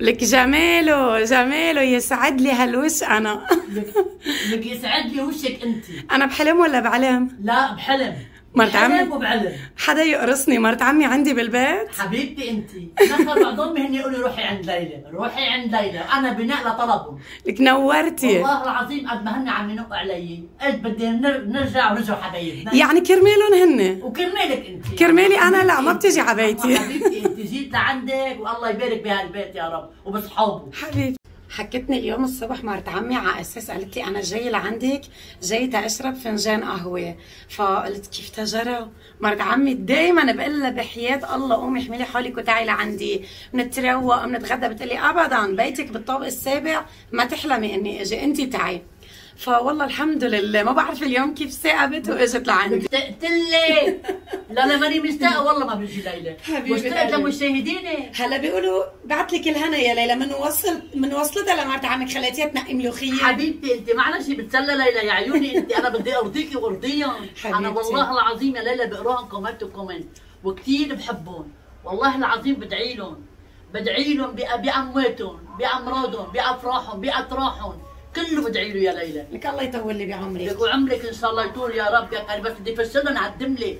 لك جماله جماله يسعد لي هالوش أنا. لك يسعد لي وشك انت أنا بحلم ولا بعلم؟ لا بحلم. مرت عمي. وبعلم حدا يقرصني. مرت عمي عندي بالبيت. حبيبتي انت نخر بعضهم هن يقولوا روحي عند ليلى. روحي عند ليلى. أنا بناء لطلبهم. لك نورتي. والله العظيم قد ما هن عم ينقوا علي. قلت بدي نر- نرجع ونرجع حبايبنا يعني كرمالهم هن؟ وكرمالك انت كرمالي أنا؟ لا، ما بتجي على بيتي. حبيبتي انت جيت لعندك والله يبارك بهالبيت يا رب. وبصحابه. حبيبي حكتني اليوم الصبح مرت عمي على أساس قالت لي أنا جاي لعندك جاي اشرب فنجان قهوة. فقلت كيف تجرى؟ مرت عمي دائما بقول لها بحياة الله قومي احملي حالك وتعي لعندي. بنتروق بنتغدى بتقلي ابدا بيتك بالطابق السابع ما تحلمي إني أجي انت تعي. فوالله الحمد لله. ما بعرف اليوم كيف ثاقبت واجت لعندي. اشتقت لك لا أنا ماني مشتاقة والله ما بيجي ليلى. مشتاقة. لمشاهديني. هلا بيقولوا بعت لك الهنا يا ليلى من وصل من وصلتها لمرت عمك خليتيها تنقي ملوخية. حبيبتي انت معلش بتسلى ليلى يا عيوني؟ انت أنا بدي أرضيكي وأرضيهم. أنا. والله العظيم يا ليلى بقراهم comment و comment وكثير بحبهم. والله العظيم بدعي لهم. بدعي لهم بأمواتهم بأمراضهم بأفراحهم باطراحهم كله بدعي له يا ليلى. لك الله يطول لي بعمرك. لك وعمرك إن شاء الله يطول يا رب. يا قلبي بس بدي فشلهم هدم لي.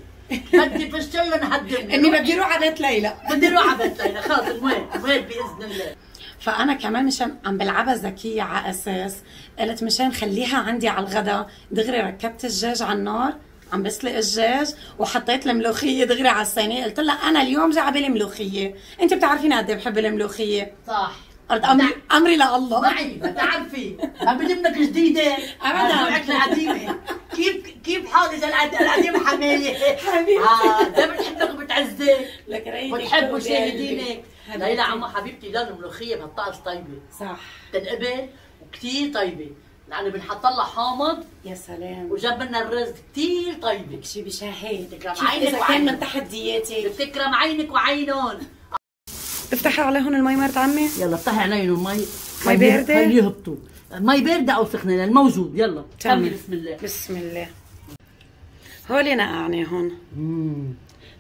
بدي فشلهم هدم لي. إني بدي أروح على بيت ليلى. بدي أروح على بيت ليلى. خلص الموت الموت بإذن الله. فأنا كمان مشان عم بلعبها ذكيه على أساس قلت مشان خليها عندي على الغدا دغري ركبت الدجاج على النار عم بسلق الدجاج وحطيت الملوخية دغري على الصينية. قلت لها أنا اليوم جاي على بالي ملوخية. أنت بتعرفيني قد إيه بحب الملوخية. صح. قلت امري أمري لله. معي بتعرفي. ما بدمك جديدة. أبداً. موعك القديمة. كيف كيف حالي القد- القديمة حمايه حبيبتي. آه ده بتحبك وبتعزك لك ريتك بتحب قلبي مشاهدينك. ليلى عمو حبيبتي لا الملوخيه بهالطقس طيبة. صح. تنقبل وكثير طيبة. لأنه بنحط لها حامض. يا سلام. وجنب لنا الرز كثير طيبة. شي بشهي تكرم عينك إذا كان وعينك. من تحدياتي بتكرم عينك وعينهم. افتحي على هون المي مرت عمي. يلا افتحي عليهم المي. مي باردة؟ خليه يهبطوا. مي باردة أو سخنة الموجود يلا. كملي بسم الله. بسم الله. هولي نقعني هون. مم.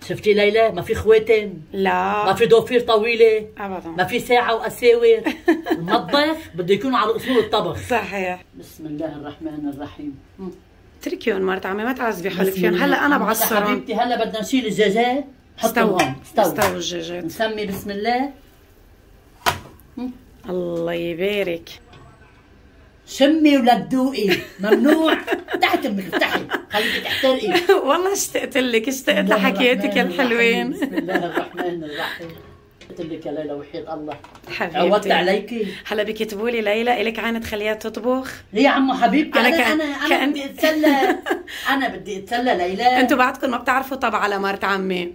شفتي ليلى؟ ما في خواتم. ما لا في ضوافير طويلة. ما ابدا في ساعة وأساور المطبخ بده يكون على أصول الطبخ. صحيح. بسم الله الرحمن الرحيم. اتركيهم مرت عمي ما تعذبي حالك فيهم. هلا أنا بعصرهم. حبيبتي هلا بدنا نشيل الدجاجات حطهم. هون استووا. استووا الدجاجات نسمي بسم الله. الله يبارك. شمي ولا تذوقي ممنوع. تحت أمك افتحي خليكي تحترقي والله اشتقت لك اشتقت لحكياتك الرحمن الحلوين. بسم الله الرحمن الرحيم. قلت لك يا ليلى وحيد الله. عودت حبيبتي عليكي هلا بكتبوا لي ليلى إلك عين تخليها تطبخ. ليه يا عمو حبيبتي أنا كأن- أنا أنا, كأن- بدي أتسلى. أنا بدي أتسلى ليلى. أنتوا بعدكم ما بتعرفوا طبع على مرت عمي.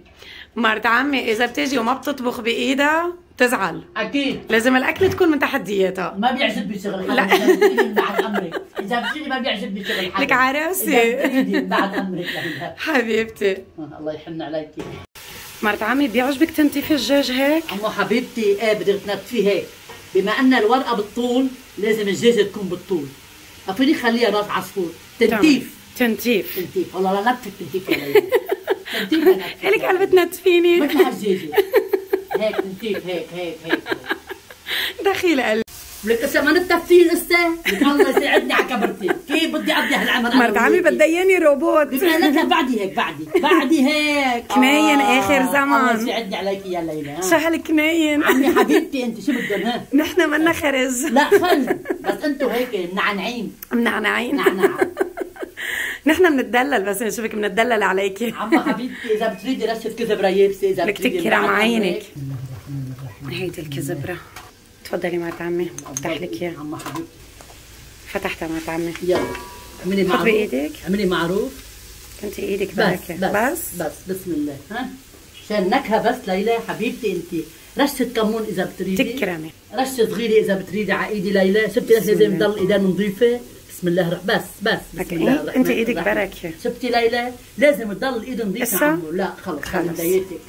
مرت عمي إذا بتيجي وما بتطبخ بإيدها تزعل أكيد. لازم الأكل تكون من تحدياتها ما بيعجبني شغل حدا لا. بعد أمرك. إذا بتريدي ما بيعجبني شغل حدا لك عراسي. بعد أمرك. حبيبتي. الله يحن عليكي. مرت عمي بيعجبك تنتيف الدجاج هيك؟ عمو حبيبتي إيه بدك تنتفيه هيك. بما أن الورقة بالطول لازم الجاجه تكون بالطول. ما فيني خليها راس عصفور. تنتيف. تنتيف. تنتيف. والله لا نتفك تنتيف ولا. تنتيف لا نتفك. إلك قلب تنتفيني مثل هالجاجه هيك تنتيف هيك هيك هيك. دخيل قلبي. لك ما لسه؟ لك الله يساعدني على كبرتي. كيف بدي اقضي هالعمر مرت عمي؟ بدها اياني روبوت. لك لا لا بعدي هيك بعدي. بعدي هيك. كناين آخر زمان. الله يساعدني عليكي يا ليلى. ها. شو هالكناين عمي حبيبتي أنت شو بدهم ها؟ نحن منا خرز. لا خل. بس أنتوا هيك منعنعين. منعنعين. نعنع نحن بنتدلل بس نشوفك بنتدلل عليكي. عمو حبيبتي إذا بتريدي رشة كزبره يابسه إذا بتريدي تكرم بعد عينك. هيدي الكزبرة تفضلي مرت عمي افتح لك عمو حبيبتي فتحتها مرت عمي يلا. اعملي معروف. بإيدك. اعملي معروف. انت إيدك بس بركة بس بس؟ بسم الله. ها؟ عشان نكهه بس ليلى. حبيبتي انت. رشة كمون إذا بتريدي. تكرمي. رشة صغيرة إذا بتريدي. على ايدي ليلى. شفتي لازم. تضل ايدين نظيفة؟ بسم الله الرحمن بس بس بسم الله إيه؟ الرحمن أنت إيدك الرحيم. بركة. شفتي ليلى؟ لازم تضل ايد نظيفة لا خلص خلص. خلص. بدايتك.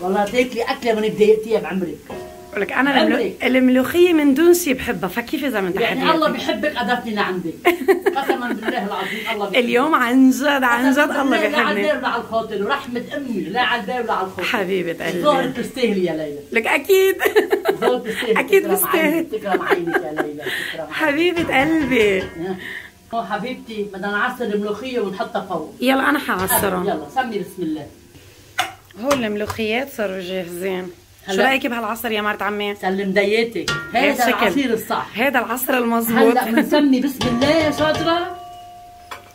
والله تاكلي أكلة من بدايتيها بعمرك. لك أنا الملو... عمرك. الملوخية من دون شي بحبها فكيف إذا من يعني الله تحدياتي بيحبك اضفتني لعندك قسما بالله العظيم الله بيحبك. اليوم عن جد عن جد الله بالله لا على بيحبني. الباب ولا على الخاطر ورحمة أمي لا على الباب ولا على الخاطر حبيبة ظهرك قلبي تستاهلي يا ليلى. لك أكيد. ظهرك بتستاهل تكرم بستاهل. عينك، تكرم عينك يا ليلى. حبيبة قلبي. هو حبيبتي بدنا نعصر الملوخية ونحطها فوق. يلا أنا حعصرهم. يلا سمي بسم الله. هو الملوخيات صاروا جاهزين. شو. رأيك بهالعصر يا مرت عمي؟ سلم دياتك هيك هذا. العصير الصح. هذا العصر المزبوط هلا بنسمي بسم الله يا شاطره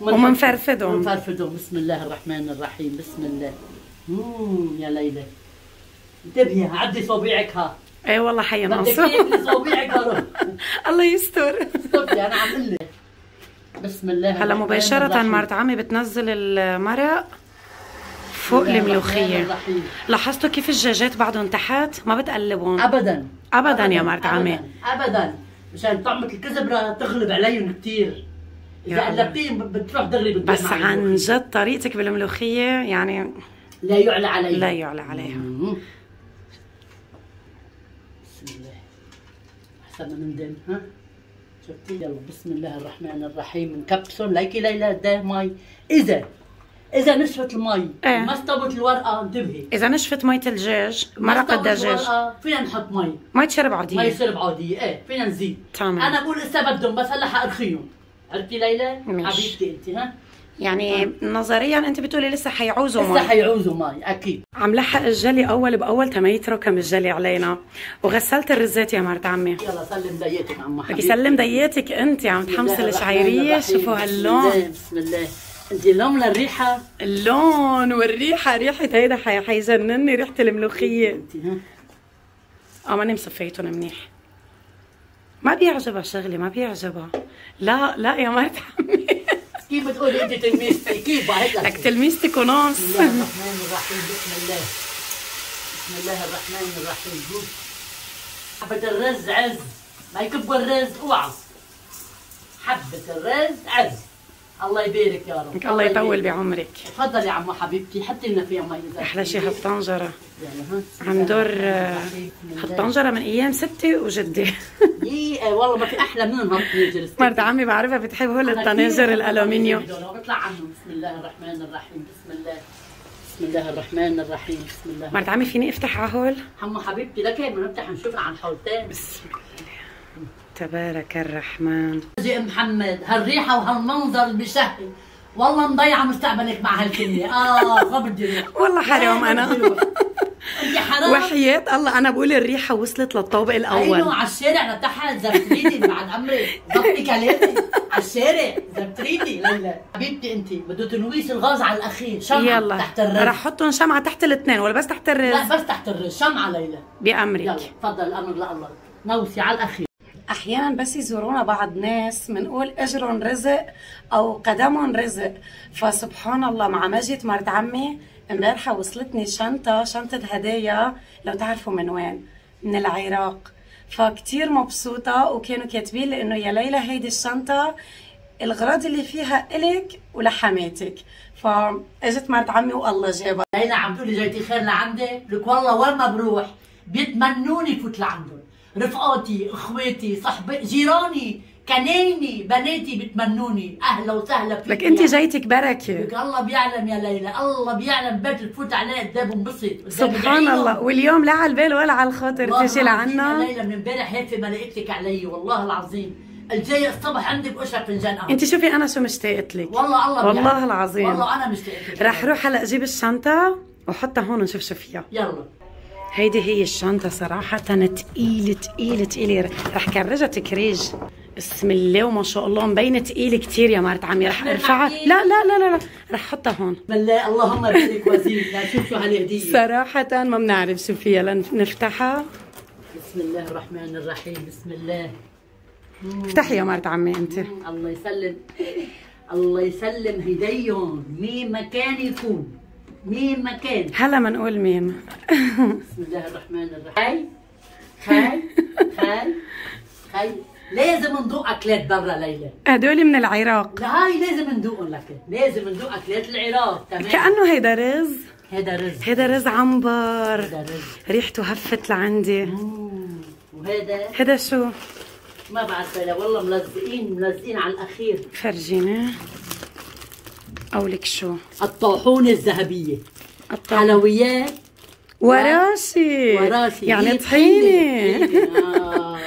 ومنفرفدهم منفرفدهم بسم الله الرحمن الرحيم. بسم الله. مم يا ليلى. انتبهي عدي صوبيعك ها. اي والله حي بدك ناصر. صوبيعك ها الله يستر. استبدي أنا عم لك بسم الله هلا مباشرة. مرت عمي بتنزل المرق. فوق الرحيم. لاحظتوا كيف الدجاجات بعدهم تحت ما بتقلبهم؟ ابدا. أبداً يا مرت عمي. ابدا. ابدا مشان طعمة الكزبره تغلب عليهم كثير إذا. قلبتيهم بتروح دغري بتدوق بس عن. جد طريقتك بالملوخية يعني لا يعلى عليها. لا يعلى عليها. بسم الله. أحسن ما ندم ها؟ شفتي؟ يلا بسم الله الرحمن الرحيم. نكبسهم ليكي ليلى ده مي إذا إذا نشفت المي إيه. ما استوت الورقة انتبهي. إذا نشفت مية الدجاج مرق الدجاج. فينا نحط مي. ما يتشرب ما عادية يصير بعادية إيه فينا نزيد. تمام. أنا بقول هسه بدهم بس هلأ حأرخيهم. عرفتي ليلى. حبيبتي أنت ها؟ يعني نظريا أنت بتقولي لسه حيعوزوا مي. حيعوزوا مي أكيد. عم لحق الجلي أول بأول تما يتركم الجلي علينا. وغسلت الرزات يا مرت عمي. يلا سلم دياتك عم حبيبتي. سلم دياتك أنت عم تحمصي الشعيرية شوفوا. هاللون. بسم الله. انت اللون للريحه اللون والريحة ريحة هيدا حي- حيجنني ريحة الملوخية. آه ماني مصفيتهم منيح. ما بيعجبها شغلي ما بيعجبها. لا لا يا مرت عمي. كيف بتقولي انت تلميذتي كيف لك تلميذتك ونص بسم الله الرحمن الرحيم بسم الله. بسم الله الرحمن الرحيم. جود حبة الرز عز. ما يكبوا الرز اوعى حبة الرز عز. الله يبارك يا رب. الله يطول. بعمرك. تفضلي يا عمو حبيبتي حطي لنا فيها مي اذا أحلى شيء هالطنجره يعني عم دور الرحمن آه،. هالطنجره من أيام ستي وجدي يي آه، والله ما في أحلى منهم هالطنجر مرت عمي بعرفها بتحب هول الطناجر الالومنيوم بطلع عنهم. بسم الله الرحمن الرحيم بسم الله بسم الله الرحمن الرحيم بسم الله. مرت عمي فيني أفتح على هول؟ حمو حبيبتي لك هيك بنفتح نشوف عن حولتين بسم الله تبارك الرحمن. جي محمد هالريحة وهالمنظر بشهي والله مضيعة مستقبلك مع هالكلمة. آه ما بدي والله حرام حرام. وحياة الله. أنا بقول الريحة وصلت للطابق أيوه الأول على الشارع لتحت زبتريدي بعد أمري. ضبطي كلامي على الشارع زبتريدي لا لا. حبيبتي أنت بده تنويس الغاز على الأخير. شمعة يلا. تحت الرز. رح أحطهم شمعة تحت الاثنين ولا بس تحت الرز؟ لا بس تحت الرز. شمعة ليلى. يلا بأمرك تفضل الامر لله. نوسي على الأخير. أحيانا بس يزورونا بعض ناس بنقول أجرهم رزق أو قدمهم رزق. فسبحان الله مع مجد مرت عمي امبارحة وصلتني شنطة شنطة هدايا لو تعرفوا من وين؟ من العراق. فكتير مبسوطة وكانوا كاتبين لي انه يا ليلى هيدي الشنطة الغراض اللي فيها إلك ولحماتك فاجت مرت عمي والله جابها. ليلى عم تقولي جايتي خير لعندي لك والله وين ما بروح بيتمنوني فوت لعندهم رفقاتي إخواتي صحابي جيراني كنايني بناتي بتمنوني. أهلا وسهلا فيك لك أنت جايتك بركة. لك الله بيعلم يا ليلى الله بيعلم بيت الفوت عليه قد إيه بنبسط إيه سبحان. الله واليوم لا على البال ولا على الخاطر تجي العظيم يا لعنا ليلى من امبارح هيك ملائكتك علي والله العظيم. الجاي الصبح عندي باشرب فنجان قهوه أنت شوفي أنا شو مشتاقت لك. والله الله والله بيعلم. العظيم. والله أنا مشتاقة رح روح هلا أجيب الشنطة وحطها هون نشوف شو فيها. يلا. هيدي هي الشنطة صراحة تقيلة تقيلة تقيلة. رح كرجها تكريج. بسم الله وما شاء الله مبينة تقيلة كتير يا مرت عمي. رح أرفعها. لا لا لا لا, لا. رح حطها هون. بالله اللهم بارك وزير لشوف شو هالهديه صراحة ما بنعرف شو فيها. لنفتحها بسم الله الرحمن الرحيم. بسم الله. افتحي يا مرت عمي أنت. الله يسلم. الله يسلم هديهم. مين ما كان يكون. مين ما كان. هلا ما نقول مين. بسم الله الرحمن الرحيم. خاي خاي خاي لازم ندوق أكلات برا ليلى. هدول من العراق. لا هاي لازم ندوقهم لك لازم ندوق أكلات العراق تمام؟ كأنه هيدا رز. هذا رز. هيدا رز عنبر. هذا رز. ريحته هفت لعندي. مم. وهذا هيدا شو؟ ما بعرف والله ملزقين ملزقين على الأخير. فرجيني أولك شو. الطاحونه الذهبية. حلويات. وراسي. وراسي. يعني طحينة طحينة.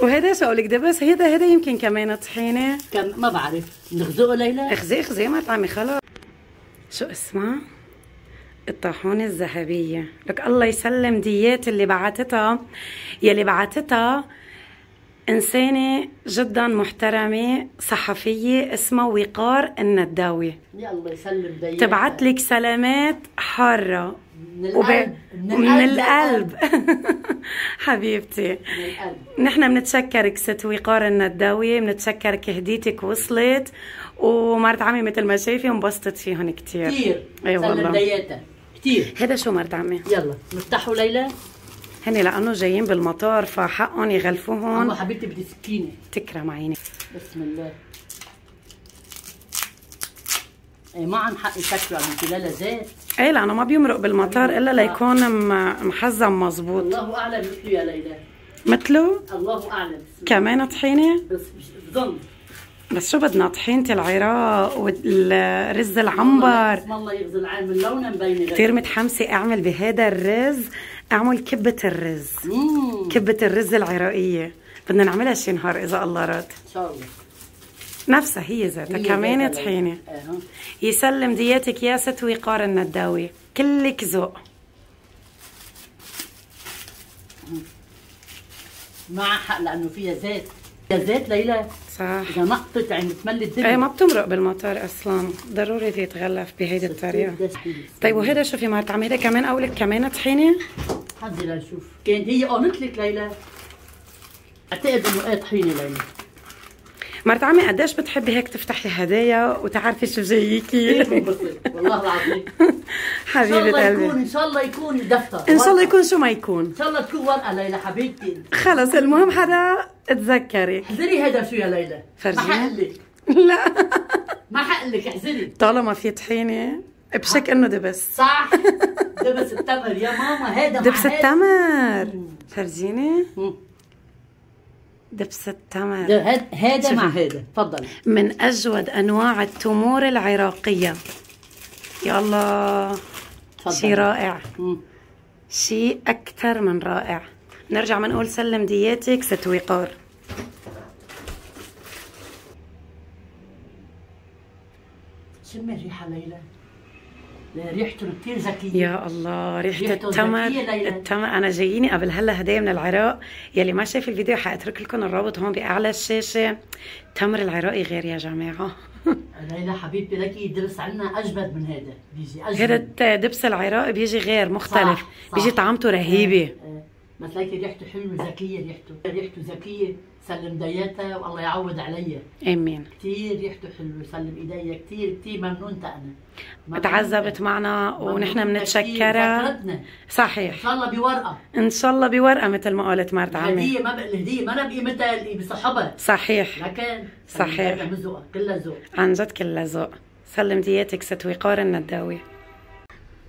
وهذا شو لك دبس هذا هذا يمكن كمان طحينه كان ما بعرف. نغزقه ليلى؟ اخزي اخزي ما طعمي خلاص. شو اسمها الطاحونة الذهبية. لك الله يسلم ديات اللي بعتتها. يلي بعتتها إنسانة جدا محترمة صحفية اسمها وقار النداوي. الله يسلم تبعت لك سلامات حارة. من وب- القلب من القلب. حبيبتي. من القلب. نحن بنتشكرك ست وقار النداوي بنتشكرك هديتك وصلت ومرت عمي مثل ما شايفة انبسطت فيهم كثير كثير إي سلم والله. كثير هذا شو مرت عمي؟ يلا. نفتحوا ليلى؟ هني لأنه جايين بالمطار فحقهم أما يغلفوهم حبيبتي بدي سكينة. تكرم عيني. بسم الله. اي ما عن حق يسكروا عم ليلى زيت إيه لأنه ما بيمرق بالمطار إلا ليكون م- محزم مزبوط الله أعلم مثله يا ليلى. مثله؟ الله أعلم. بسم كمان طحينة. بس بظن. بس شو بدنا طحينة العراق والرز العنبر. الله يغزي العين من لونها مبينة. كثير متحمسة أعمل بهذا الرز. أعمل كبة الرز. امم كبة الرز العراقية. بدنا نعملها شي نهار إذا الله راد. إن شاء الله. نفسها هي ذاتها. كمان ليلى. أها. يسلم دياتك يا ست وقار النداوي. كلك ذوق. مع حق لأنه فيها زيت. زيت ليلى. صح. إذا نقطت عم تملي الدنيا إيه ما بتمرق بالمطار أصلا. ضروري تتغلف بهيدي الطريقة. طيب وهذا شو في مرت عم هيدا كمان اقولك كمان طحينة؟ حدي لنشوف كانت هي قالت لك ليلى. اعتقد انه إيه طحينة ليلى. مرت عمي قديش بتحبي هيك تفتحي هدايا وتعرفي شو جاييكي بنبسط والله العظيم. إن شاء حبيبة الله قلبي. يكون إن شاء الله يكون دفتر إن شاء الله. يكون شو ما يكون. إن شاء الله تكون ورقة ليلى حبيبتي. خلص المهم حدا تذكري احذري هذا شو يا ليلى. ما فرجينا. حق لك لا. ما حق لك احذري. طالما في طحينة بشك إنه دبس. صح. دبس التمر. يا ماما هذا مع دبس. التمر. فرجيني. دبس التمر. هذا مع. هذا تفضلي من أجود أنواع التمور العراقية. يا الله. تفضلي. شي رائع. مم. شي أكثر من رائع. نرجع بنقول سلم دياتك ست وقار. شمي الريحه ليلى؟ ريحته كثير ذكية. يا الله ريحته التمر. التمر. أنا جاييني قبل هلا هدايا من العراق. يلي ما شايف الفيديو حأترك لكم الرابط هون بأعلى الشاشة. تمر العراقي غير يا جماعة. ليلى حبيبتي لك يدرس عنا أجمد من هذا بيجي أجمد. هذا الدبس العراقي بيجي غير مختلف. صح، صح. بيجي طعمته رهيبة. آه، آه. بس ليكي ريحته حلوة ذكية ريحته. ريحته ذكية سلم دياتها والله يعوض علي. آمين. كثير ريحته حلوة سلم إيديا كثير كثير ممنونة أنا. تعذبت معنا ونحن. بنتشكرها فكرتنا. ان صحيح. شاء الله بورقة. إن شاء الله بورقة مثل ما قالت مرت عمي. الهدية ما ب... الهدية ما بقيمتها اللي بصحبها. صحيح. لكن صحيح. كلها ذوق. عن جد كلها ذوق. سلم دياتك ست وقار النداوي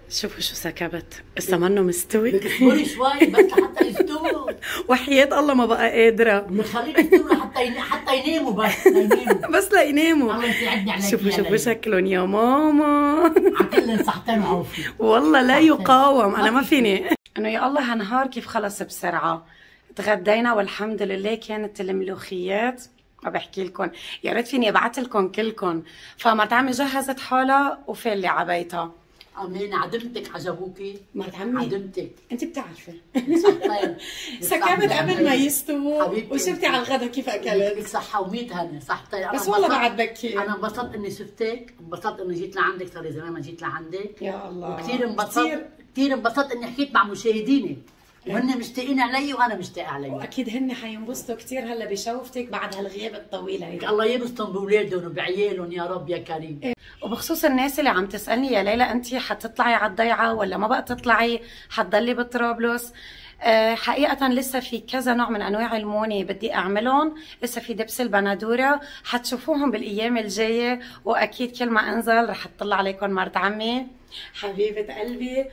شوفوا شو سكبت. لسه منه مستوي. بدك تصبري شوي بس لحتى يستووا. وحياة الله ما بقى قادرة. بنخليهم يستووا حتى ين... حتى يناموا بس يناموا. بس ليناموا الله يساعدني عليك شوفوا شوفوا. شكلهم. يا ماما. على كل صحتين وعافيه والله لا يقاوم. أنا ما فيني. إنه يا الله هالنهار كيف خلص بسرعة. تغدينا والحمد لله كانت الملوخيات. ما بحكي لكم. يا ريت فيني أبعت لكم كلكم. فمرت عمي جهزت حالها وفالي عبيتها أمين عدمتك عجبوكي؟ مرت عمي عدمتك. أنت بتعرفي. سكبت قبل ما يستووا. وشفتي على الغدا كيف أكلت. صحة ومية هنا صحتين بس والله بعد بكير. أنا انبسطت إني شفتك. انبسطت إني جيت لعندك. صار لي زمان ما جيت لعندك. يا الله. وكثير انبسطت كتير. كثير انبسطت إني حكيت مع مشاهديني وهن مشتاقين علي وأنا مشتاقة علي. وأكيد هن حينبسطوا كثير هلا بشوفتك بعد هالغياب الطويل هيدا الله يبسطهم بأولادهم وبعيالهم يا رب يا كريم. وبخصوص الناس اللي عم تسألني يا ليلى انت حتطلعي على الضيعة ولا ما بقى تطلعي؟ حتضلي بطرابلس. أه حقيقة لسه في كذا نوع من أنواع المونة بدي أعملهم. لسه في دبس البندورة. حتشوفوهم بالأيام الجاية وأكيد كل ما أنزل رح تطلع عليكم مرت عمي حبيبة قلبي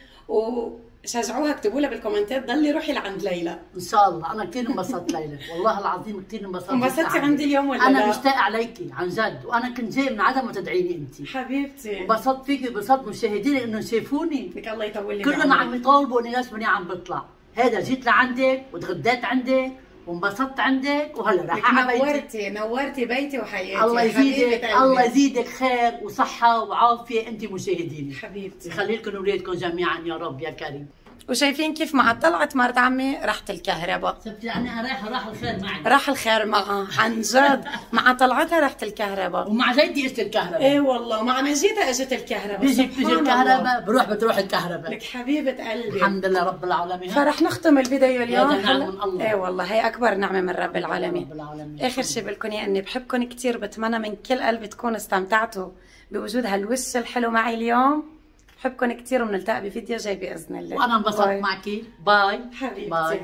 وشجعوها اكتبوا لها بالكومنتات ضلي روحي لعند ليلى. إن شاء الله. أنا كثير انبسطت ليلى. والله العظيم كثير انبسطت. انبسطتي عندي اليوم ولا أنا لا؟ مشتاقة عليكي عن جد. وأنا كنت جاي من عدم وتدعيني أنت. حبيبتي. انبسطت فيكي انبسطت مشاهديني إنه شافوني لك الله يطول لي كلهم. عم يطالبوا إني ليش ماني عم بطلع. هذا جيت لعندك وتغديت عندك. وانبسطت عندك وهلا راح نورتي نورتي بيتي وحياتي. الله يزيدك. الله يزيدك خير وصحة وعافية أنت مشاهديني. حبيبتي. يخلي لكم أولادكم جميعا يا رب يا كريم. وشايفين كيف مع طلعت مرت عمي راحت الكهرباء. أنا رايحة راح الخير معي راح الخير معها عن جد. مع طلعتها راحت الكهرباء. ومع جيتي أجت الكهرباء. إيه والله مع ما جيتها أجت الكهرباء. بيجي الله. الكهرباء بروح بتروح الكهرباء. لك حبيبة قلبي. الحمد لله رب العالمين. فرح نختم الفيديو اليوم هذا نعم من الله. إيه والله هي أكبر نعمة من رب رب العالمين. العالمين آخر شيء بقول لكم إني بحبكم كثير بتمنى من كل قلبي تكونوا استمتعتوا بوجود هالوش الحلو معي اليوم. بحبكم كثير وبنلتقى بفيديو جاي بإذن الله وأنا انبسطت. معك باي حبيبتي. باي